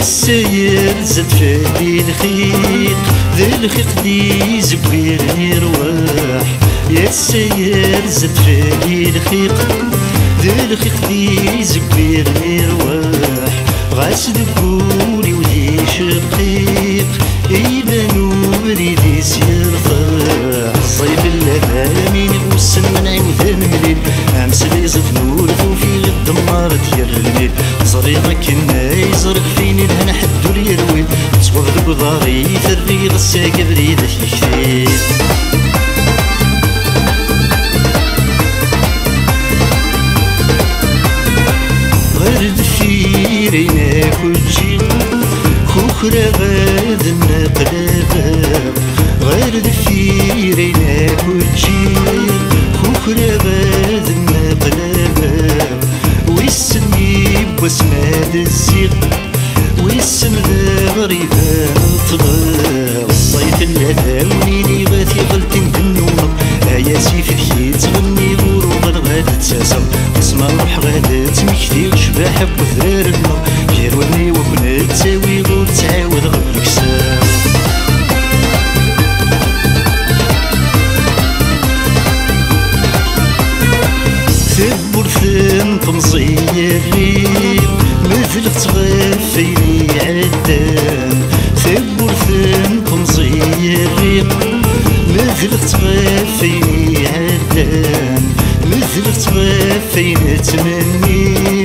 السير زاد فادي الخيق ذا الخيق دي زبير يرواح يا السير زاد فادي الخيق ذا الخيق دي زبير يرواح غاس ذكوري ولي شقيق إيبان وريدي سير تصوض ذوك ضاري ثري غساق بريد كثير غير دفيرينا كلشي خوخرا غاد النقلابا غير دفيرينا كلشي خوخرا غاد النقلابا ويسني بوسماد الزيغ غريبة طغى الصيف اللذا ونيني غاثي غلتين بالنوم هيا سيف ذي تغني غورو غلغاد تساسم اسمع روح غاد تمكتي وشباح بثار النار غير وني وكنا تساوي غور تعاود غير كسام ثبور ثم مثل تغفيني مثل تغفيني عدان مثل تغفيني تمني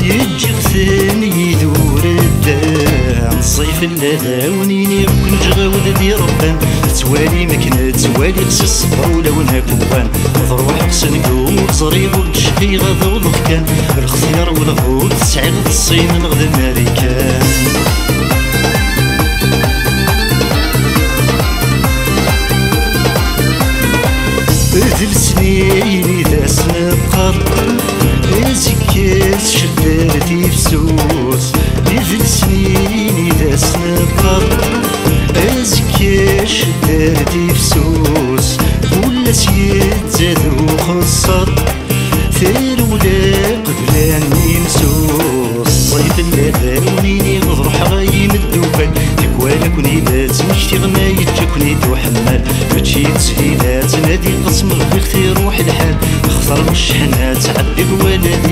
يجي ثاني يدور الدان صيف اللذا ونيني كنت غاود دي ربان توالي مكنة توالي قس الصبر ولا ونهكوان ضروح قسن قوم زريغ والشقي غادا وضخكان الخيار والغول تسعيد الصين نغدا ماريكان سنقر ازكيس شدارتي فسوس ولا سيد زادو خصر ثير ولا قبلاني مسوس صيف اللذا ونيني غضرح غاين الدوبان تكوالك ونيدات مشتي غما يتجاكني دو حمال ماشي تسهيلات نادي القسم ربي أختي روح الحال اختار الشحنات عبي بوالدي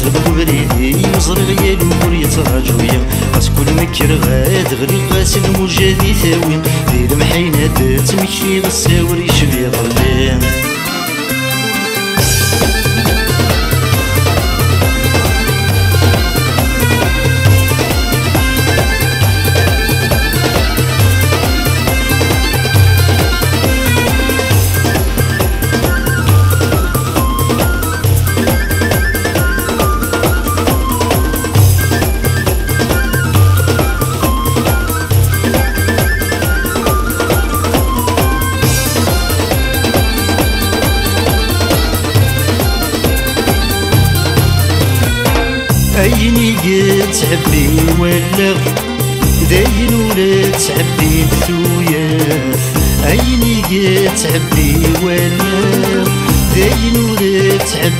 نسلب بريدي وزر غيال ور يتراجويا قاس كل مكر غاد غري قاس المجادي ثاوي دير محينة تمشي غساور يشبي ظلين عيني قد تعبي ولا داين ولا تعبي ثوياث عيني قد تعبي ولا داين ولا تعبي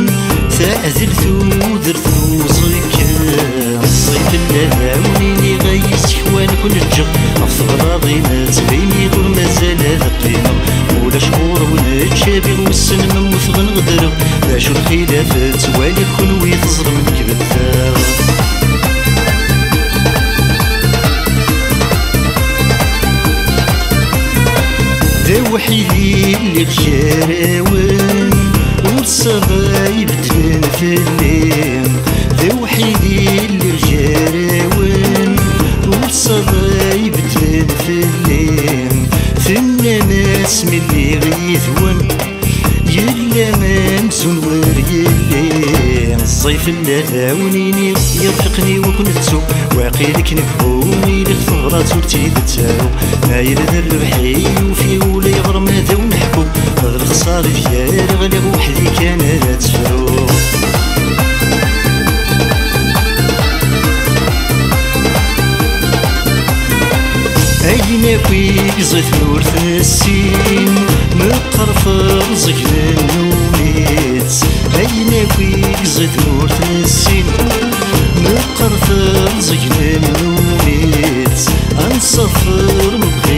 تعزلتو درتو صيك الصيف النهاوني لي غيش حوان كون الجق عف غراضي ما تبيني غور مازال هذا قيمة ولا شهور ولا تشابه والسن مموت غنغدر باشو الخلافات والي كل ويتظلم كبدار وحيدي اللي بشراوي والصبايب تبان في الليل ذا وحيدي اللي غشاراون والصبايب تبان في الليل ثنا ناس من اللي غيثون يلا ما مسون ور يلي. الصيف اللي ثاونيني يرفقني وكنتو وعقيلك نكبوني للثغرات وتيدتاو ما يرد الربحي وفي الخسار ديالي غالي وحدي كان لا تفرو أين في زيت نور السين مقرف رزق النوميت أين في زيت نور السين مقرف رزق النوميت أنصفر مبغير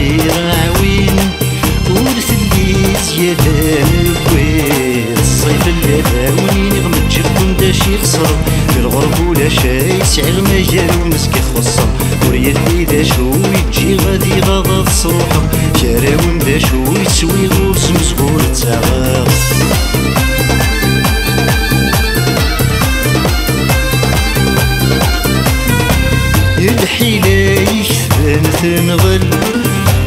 اللي زيادة نبويت الصيف اللي ذاوني نغمد جبكم دا شي خسر في الغرب ولا شي سعر مجال ومسك خصر وريالي دا شو يجي غادي غاضا تصروحه شراون دا شو يتسوي غرس مزغور تاغا الحيلة يكثبن تنغل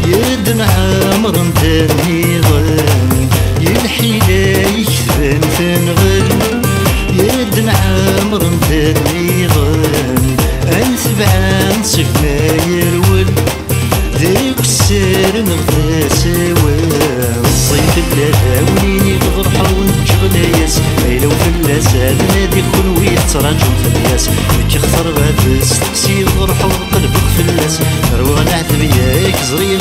يد عامر تاني تنغل. يد عامر تاني غل أنثبعان صف ما يرول ذيك السير نغدا سوا الصيف اللي ونيني بضرحة ونجغل ياس ليلة وفلاس هذا نادي كون ويتراجم لك اختار غاد استقسي ضرحة وقلبك فلاس روان عذب ياك قروي